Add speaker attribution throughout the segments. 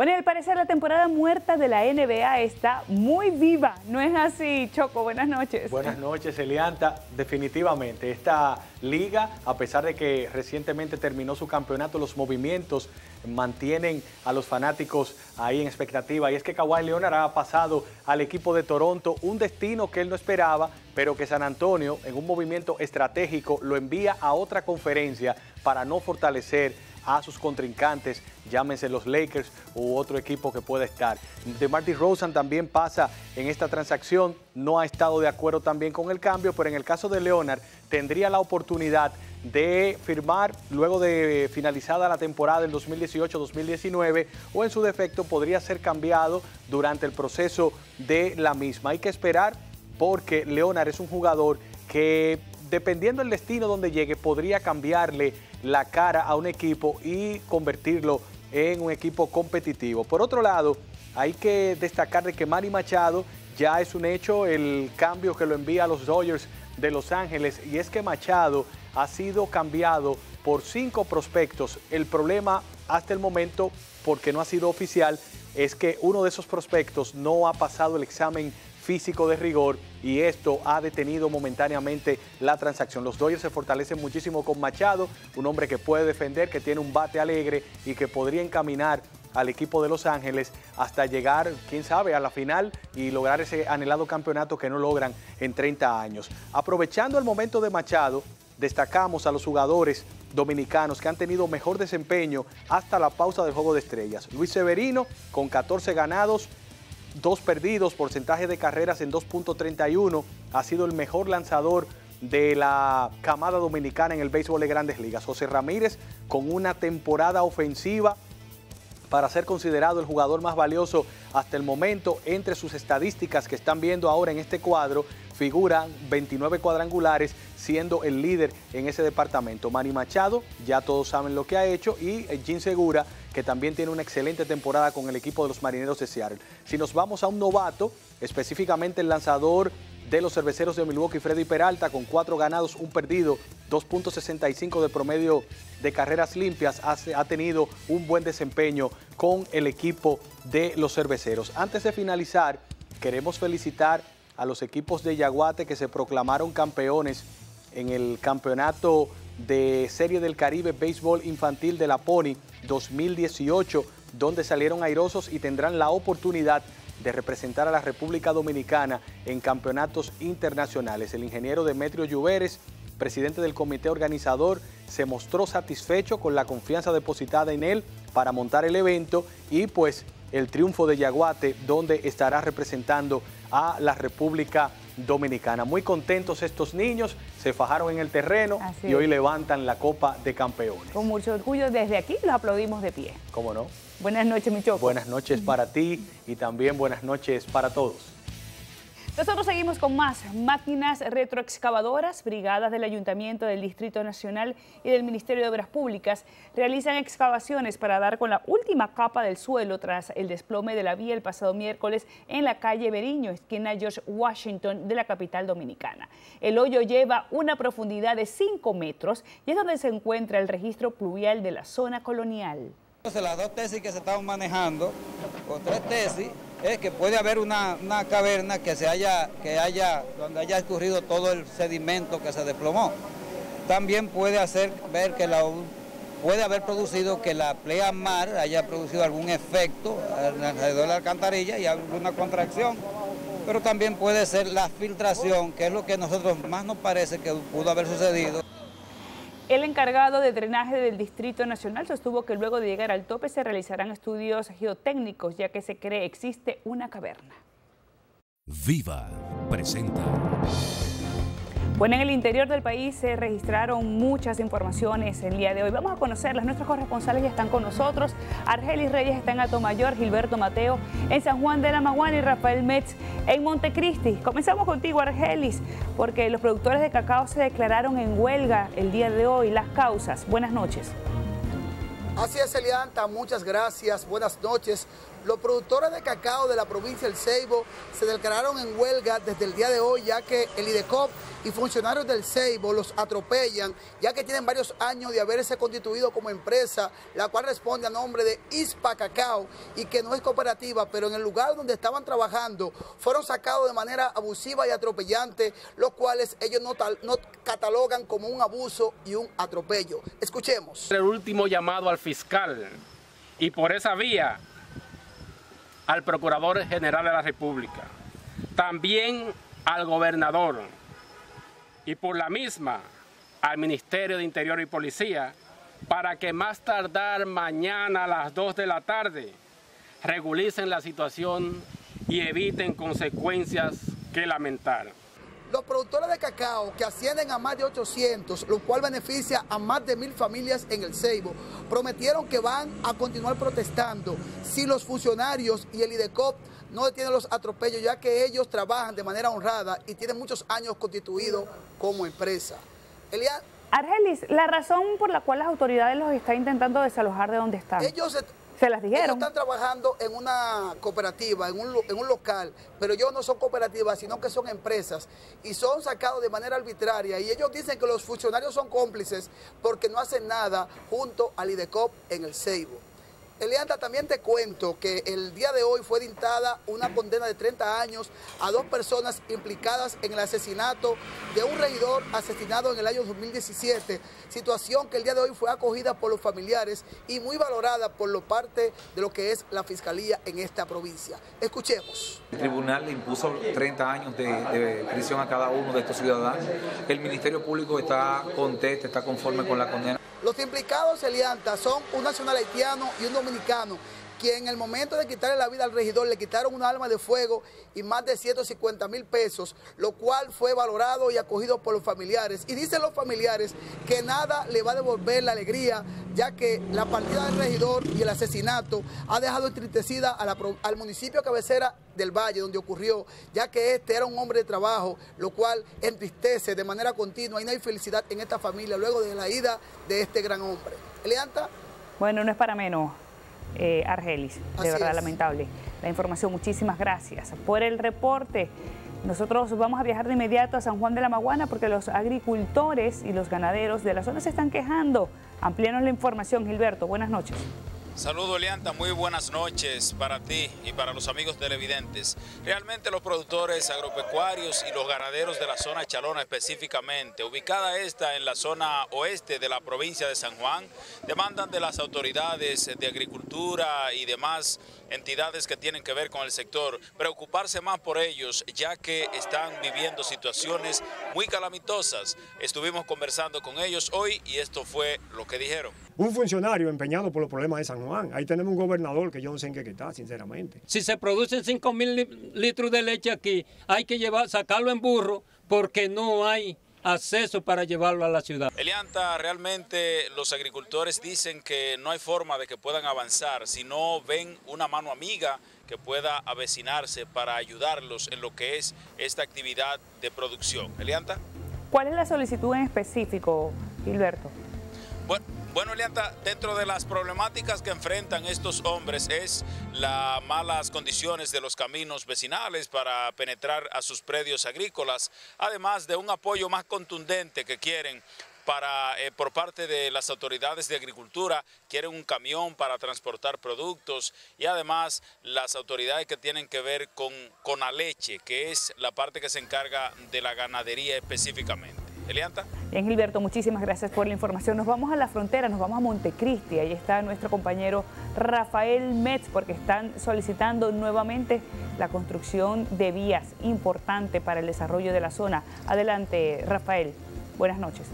Speaker 1: Bueno, al parecer la temporada muerta de la NBA está muy viva. ¿No es así, Choco? Buenas noches.
Speaker 2: Buenas noches, Elianta. Definitivamente, esta liga, a pesar de que recientemente terminó su campeonato, los movimientos mantienen a los fanáticos ahí en expectativa. Y es que Kawhi Leonard ha pasado al equipo de Toronto un destino que él no esperaba, pero que San Antonio, en un movimiento estratégico, lo envía a otra conferencia para no fortalecer a sus contrincantes, llámense los Lakers u otro equipo que pueda estar. De Marty Rosen también pasa en esta transacción, no ha estado de acuerdo también con el cambio, pero en el caso de Leonard tendría la oportunidad de firmar luego de finalizada la temporada del 2018-2019 o en su defecto podría ser cambiado durante el proceso de la misma. Hay que esperar porque Leonard es un jugador que dependiendo del destino donde llegue podría cambiarle la cara a un equipo y convertirlo en un equipo competitivo. Por otro lado, hay que destacar de que Manny Machado ya es un hecho el cambio que lo envía a los Dodgers de Los Ángeles y es que Machado ha sido cambiado por cinco prospectos. El problema hasta el momento, porque no ha sido oficial, es que uno de esos prospectos no ha pasado el examen físico de rigor y esto ha detenido momentáneamente la transacción. Los Dodgers se fortalecen muchísimo con Machado, un hombre que puede defender, que tiene un bate alegre y que podría encaminar al equipo de Los Ángeles hasta llegar, quién sabe, a la final y lograr ese anhelado campeonato que no logran en 30 años. Aprovechando el momento de Machado, destacamos a los jugadores dominicanos que han tenido mejor desempeño hasta la pausa del Juego de Estrellas. Luis Severino con 14 ganados, dos perdidos, porcentaje de carreras en 2.31, ha sido el mejor lanzador de la camada dominicana en el béisbol de grandes ligas. José Ramírez con una temporada ofensiva para ser considerado el jugador más valioso hasta el momento. Entre sus estadísticas que están viendo ahora en este cuadro, figuran 29 cuadrangulares, siendo el líder en ese departamento. Manny Machado, ya todos saben lo que ha hecho, y Jim Segura, que también tiene una excelente temporada con el equipo de los Marineros de Seattle. Si nos vamos a un novato, específicamente el lanzador de los cerveceros de Milwaukee, Freddy Peralta, con cuatro ganados, un perdido, 2.65 de promedio de carreras limpias, ha tenido un buen desempeño con el equipo de los cerveceros. Antes de finalizar, queremos felicitar a los equipos de Yaguate que se proclamaron campeones en el campeonato de Serie del Caribe Béisbol Infantil de la Pony 2018, donde salieron airosos y tendrán la oportunidad de representar a la República Dominicana en campeonatos internacionales. El ingeniero Demetrio Lluveres, presidente del comité organizador, se mostró satisfecho con la confianza depositada en él para montar el evento y pues el triunfo de Yaguate, donde estará representando a la República Dominicana. Muy contentos estos niños, se fajaron en el terreno y hoy levantan la Copa de Campeones.
Speaker 1: Con mucho orgullo desde aquí los aplaudimos de pie.
Speaker 2: ¿Cómo no?
Speaker 1: Buenas noches, Michoco.
Speaker 2: Buenas noches para ti y también buenas noches para todos.
Speaker 1: Nosotros seguimos con más máquinas retroexcavadoras, brigadas del Ayuntamiento del Distrito Nacional y del Ministerio de Obras Públicas realizan excavaciones para dar con la última capa del suelo tras el desplome de la vía el pasado miércoles en la calle Beriño, esquina George Washington de la capital dominicana. El hoyo lleva una profundidad de 5 metros y es donde se encuentra el registro pluvial de la zona colonial.
Speaker 3: Las dos tesis que se estaban manejando, o tres tesis, es que puede haber una, caverna que se haya, que haya, donde haya escurrido todo el sedimento que se desplomó. También puede hacer ver que la puede haber producido que la playa mar haya producido algún efecto alrededor de la alcantarilla y alguna contracción. Pero también puede ser la filtración, que es lo que a nosotros más nos parece que pudo haber sucedido.
Speaker 1: El encargado de drenaje del Distrito Nacional sostuvo que luego de llegar al tope se realizarán estudios geotécnicos ya que se cree existe una caverna.
Speaker 4: Viva presenta.
Speaker 1: Bueno, en el interior del país se registraron muchas informaciones el día de hoy. Vamos a conocerlas. Nuestros corresponsales ya están con nosotros. Argelis Reyes está en Atomayor, Gilberto Mateo en San Juan de la Maguana y Rafael Metz en Montecristi. Comenzamos contigo, Argelis, porque los productores de cacao se declararon en huelga el día de hoy. Las causas. Buenas noches.
Speaker 5: Así es, Elianta, muchas gracias, buenas noches. Los productores de cacao de la provincia del Ceibo se declararon en huelga desde el día de hoy, ya que el IDECOP y funcionarios del Ceibo los atropellan, ya que tienen varios años de haberse constituido como empresa, la cual responde a nombre de ISPA Cacao y que no es cooperativa, pero en el lugar donde estaban trabajando fueron sacados de manera abusiva y atropellante, los cuales ellos no, no catalogan como un abuso y un atropello. Escuchemos.
Speaker 6: El último llamado al fiscal y por esa vía al Procurador General de la República, también al gobernador y por la misma al Ministerio de Interior y Policía para que más tardar mañana a las 2 de la tarde regulicen la situación y eviten consecuencias que lamentar.
Speaker 5: Los productores de cacao, que ascienden a más de 800, lo cual beneficia a más de mil familias en el Ceibo, prometieron que van a continuar protestando si los funcionarios y el IDECOP no detienen los atropellos, ya que ellos trabajan de manera honrada y tienen muchos años constituidos como empresa.
Speaker 1: Elia, Argelis, la razón por la cual las autoridades los están intentando desalojar de donde están.
Speaker 5: Ellos
Speaker 1: se las dijeron.
Speaker 5: Ellos están trabajando en una cooperativa, en un, en un local, pero ellos no son cooperativas, sino que son empresas y son sacados de manera arbitraria. Y ellos dicen que los funcionarios son cómplices porque no hacen nada junto al IDECOP en el Ceibo. Elianta, también te cuento que el día de hoy fue dictada una condena de 30 años a dos personas implicadas en el asesinato de un regidor asesinado en el año 2017, situación que el día de hoy fue acogida por los familiares y muy valorada por lo parte de lo que es la fiscalía en esta provincia. Escuchemos.
Speaker 7: El tribunal le impuso 30 años de, de prisión a cada uno de estos ciudadanos. El Ministerio Público está contento, está conforme con la condena.
Speaker 5: Los implicados, Elianta, son un nacional haitiano y un dominicano, quien en el momento de quitarle la vida al regidor le quitaron un arma de fuego y más de 150 mil pesos, lo cual fue valorado y acogido por los familiares. Y dicen los familiares que nada le va a devolver la alegría, ya que la partida del regidor y el asesinato ha dejado entristecida al municipio cabecera del Valle, donde ocurrió, ya que este era un hombre de trabajo, lo cual entristece de manera continua y no hay felicidad en esta familia luego de la ida de este gran hombre. Elianta.
Speaker 1: Bueno, no es para menos. Eh, Argelis, de verdad lamentable. La información, muchísimas gracias por el reporte. Nosotros vamos a viajar de inmediato a San Juan de la Maguana porque los agricultores y los ganaderos de la zona se están quejando. Amplíanos la información, Gilberto. Buenas noches.
Speaker 8: Saludo Elianta, muy buenas noches para ti y para los amigos televidentes. Realmente los productores agropecuarios y los ganaderos de la zona Chalona específicamente, ubicada esta en la zona oeste de la provincia de San Juan, demandan de las autoridades de agricultura y demás entidades que tienen que ver con el sector, preocuparse más por ellos, ya que están viviendo situaciones muy calamitosas. Estuvimos conversando con ellos hoy y esto fue lo que dijeron.
Speaker 9: Un funcionario empeñado por los problemas de San Juan. Ahí tenemos un gobernador que yo no sé en qué está, sinceramente.
Speaker 10: Si se producen 5 mil litros de leche aquí, hay que llevar, sacarlo en burro porque no hay acceso para llevarlo a la ciudad.
Speaker 8: Elianta, realmente los agricultores dicen que no hay forma de que puedan avanzar si no ven una mano amiga que pueda avecinarse para ayudarlos en lo que es esta actividad de producción. Elianta.
Speaker 1: ¿Cuál es la solicitud en específico, Gilberto?
Speaker 8: Bueno, bueno, Elianta, dentro de las problemáticas que enfrentan estos hombres es las malas condiciones de los caminos vecinales para penetrar a sus predios agrícolas, además de un apoyo más contundente que quieren para, eh, por parte de las autoridades de agricultura, quieren un camión para transportar productos y además las autoridades que tienen que ver con, con la leche, que es la parte que se encarga de la ganadería específicamente. Elianta.
Speaker 1: Bien, Gilberto, muchísimas gracias por la información. Nos vamos a la frontera, nos vamos a Montecristi. Ahí está nuestro compañero Rafael Metz, porque están solicitando nuevamente la construcción de vías importante para el desarrollo de la zona. Adelante, Rafael. Buenas noches.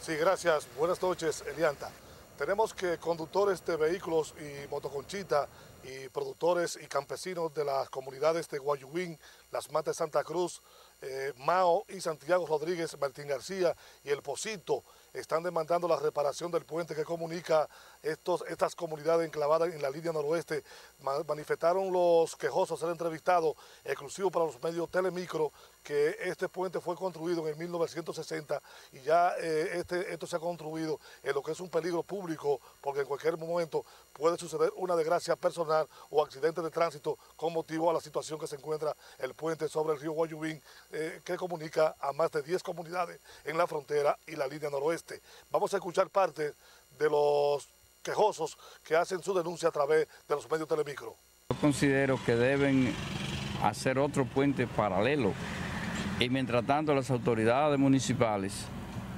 Speaker 11: Sí, gracias. Buenas noches, Elianta. Tenemos que conductores de vehículos y motoconchita y productores y campesinos de las comunidades de Guayubín, Las Matas de Santa Cruz, eh, Mao y Santiago Rodríguez, Martín García y El Posito están demandando la reparación del puente que comunica estos, estas comunidades enclavadas en la línea noroeste. Manifestaron los quejosos ser entrevistados, exclusivo para los medios Telemicro, que este puente fue construido en 1960 y ya eh, este, esto se ha construido en lo que es un peligro público porque en cualquier momento puede suceder una desgracia personal o accidente de tránsito con motivo a la situación que se encuentra el puente sobre el río Guayubín eh, que comunica a más de 10 comunidades en la frontera y la línea noroeste. Vamos a escuchar parte de los quejosos que hacen su denuncia a través de los medios telemicro.
Speaker 12: Yo considero que deben hacer otro puente paralelo y mientras tanto las autoridades municipales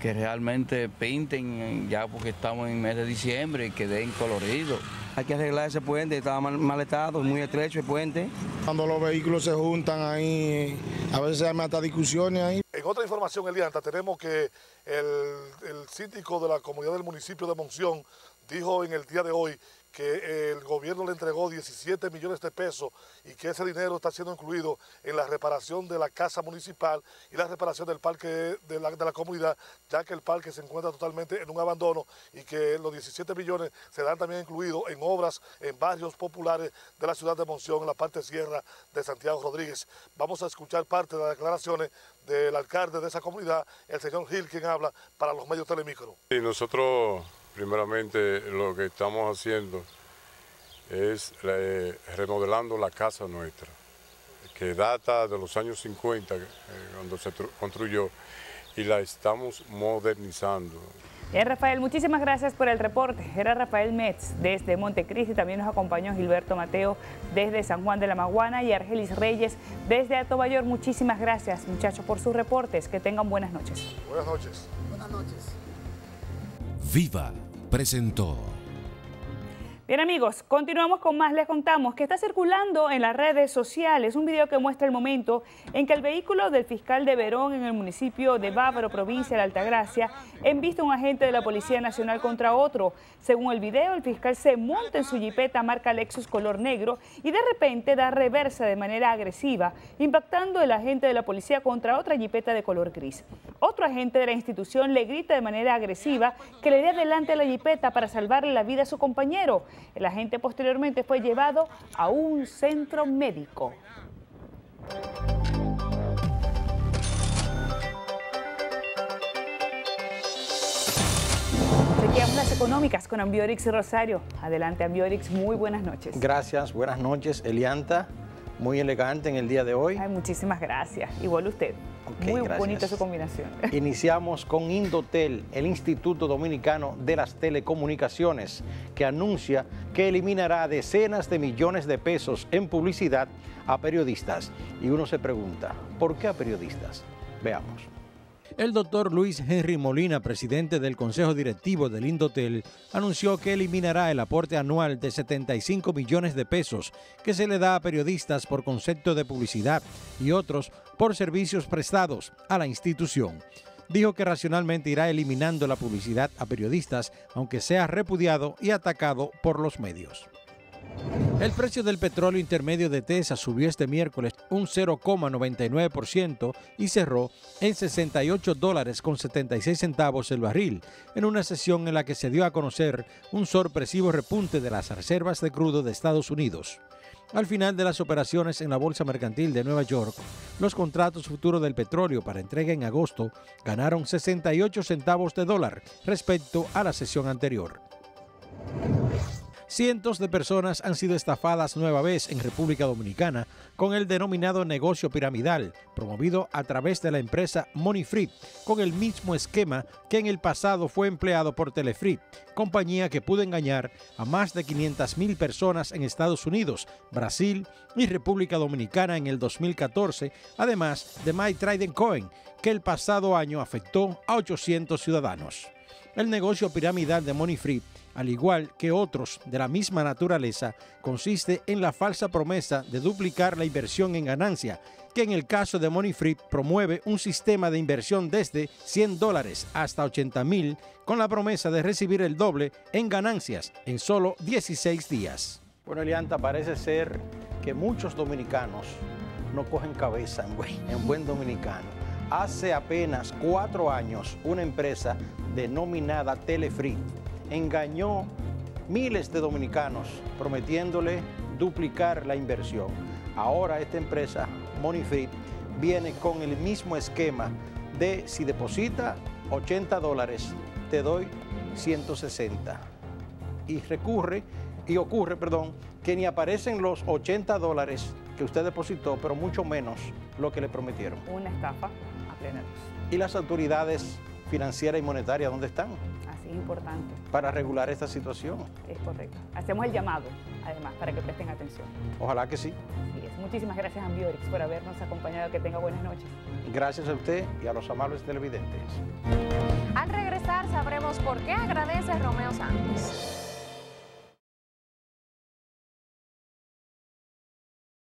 Speaker 12: que realmente pinten ya porque estamos en mes de diciembre y que den colorido.
Speaker 13: Hay que arreglar ese puente, estaba mal, mal estado, muy estrecho el puente.
Speaker 14: Cuando los vehículos se juntan ahí, a veces hay hasta discusiones ahí.
Speaker 11: En otra información, Elianta, tenemos que el, el síndico de la comunidad del municipio de Monción dijo en el día de hoy que el gobierno le entregó 17 millones de pesos y que ese dinero está siendo incluido en la reparación de la casa municipal y la reparación del parque de la, de la comunidad, ya que el parque se encuentra totalmente en un abandono y que los 17 millones serán también incluidos en obras en barrios populares de la ciudad de Monción, en la parte sierra de Santiago Rodríguez. Vamos a escuchar parte de las declaraciones del alcalde de esa comunidad, el señor Gil, quien habla para los medios telemicro.
Speaker 15: Y nosotros primeramente lo que estamos haciendo es eh, remodelando la casa nuestra, que data de los años 50, eh, cuando se construyó, y la estamos modernizando.
Speaker 1: Bien, Rafael, muchísimas gracias por el reporte. Era Rafael Metz desde Montecristi, también nos acompañó Gilberto Mateo desde San Juan de la Maguana y Argelis Reyes desde Atobayor. Muchísimas gracias, muchachos, por sus reportes. Que tengan buenas noches.
Speaker 11: Buenas noches.
Speaker 5: Buenas noches.
Speaker 4: Viva presentó.
Speaker 1: Bien amigos, continuamos con más. Les contamos que está circulando en las redes sociales un video que muestra el momento en que el vehículo del fiscal de Verón en el municipio de Bávaro, provincia de Altagracia, embiste a un agente de la Policía Nacional contra otro. Según el video, el fiscal se monta en su jipeta marca Lexus color negro y de repente da reversa de manera agresiva, impactando el agente de la policía contra otra jipeta de color gris. Otro agente de la institución le grita de manera agresiva que le dé adelante la jipeta para salvarle la vida a su compañero. El agente posteriormente fue llevado a un centro médico. Las económicas con Ambiorix Rosario. Adelante Ambiorix, muy buenas noches.
Speaker 16: Gracias, buenas noches Elianta, muy elegante en el día de hoy.
Speaker 1: Ay, muchísimas gracias, igual usted. Muy
Speaker 16: gracias.
Speaker 1: bonita su combinación.
Speaker 16: Iniciamos con Indotel, el Instituto Dominicano de las Telecomunicaciones, que anuncia que eliminará decenas de millones de pesos en publicidad a periodistas. Y uno se pregunta, ¿por qué a periodistas? Veamos.
Speaker 17: El doctor Luis Henry Molina, presidente del Consejo Directivo del Indotel, anunció que eliminará el aporte anual de 75 millones de pesos que se le da a periodistas por concepto de publicidad y otros por servicios prestados a la institución. Dijo que racionalmente irá eliminando la publicidad a periodistas, aunque sea repudiado y atacado por los medios. El precio del petróleo intermedio de TESA subió este miércoles un 0,99% y cerró en 68 dólares con 76 centavos el barril, en una sesión en la que se dio a conocer un sorpresivo repunte de las reservas de crudo de Estados Unidos. Al final de las operaciones en la Bolsa Mercantil de Nueva York, los contratos futuros del petróleo para entrega en agosto ganaron 68 centavos de dólar respecto a la sesión anterior. Cientos de personas han sido estafadas nueva vez en República Dominicana con el denominado negocio piramidal, promovido a través de la empresa Money Free, con el mismo esquema que en el pasado fue empleado por Telefree, compañía que pudo engañar a más de 500 mil personas en Estados Unidos, Brasil y República Dominicana en el 2014, además de My Trading Coin, que el pasado año afectó a 800 ciudadanos. El negocio piramidal de Money Free al igual que otros de la misma naturaleza, consiste en la falsa promesa de duplicar la inversión en ganancia, que en el caso de Money Free promueve un sistema de inversión desde 100 dólares hasta 80 mil, con la promesa de recibir el doble en ganancias en solo 16 días.
Speaker 16: Bueno, Elianta, parece ser que muchos dominicanos no cogen cabeza en buen, en buen dominicano. Hace apenas cuatro años, una empresa denominada Telefree engañó miles de dominicanos prometiéndole duplicar la inversión. Ahora esta empresa, Moneyfree, viene con el mismo esquema de si deposita 80 dólares, te doy 160. Y recurre
Speaker 17: y ocurre, perdón, que ni aparecen los 80 dólares que usted depositó, pero mucho menos lo que le prometieron.
Speaker 1: Una estafa a plena luz.
Speaker 17: ¿Y las autoridades financieras y monetarias dónde están?
Speaker 1: Así es importante.
Speaker 17: Para regular esta situación.
Speaker 1: Es correcto. Hacemos el llamado, además, para que presten atención.
Speaker 17: Ojalá que sí.
Speaker 1: Así es. Muchísimas gracias, Ambiorix, por habernos acompañado. Que tenga buenas noches.
Speaker 17: Gracias a usted y a los amables televidentes.
Speaker 18: Al regresar sabremos por qué agradece Romeo Santos.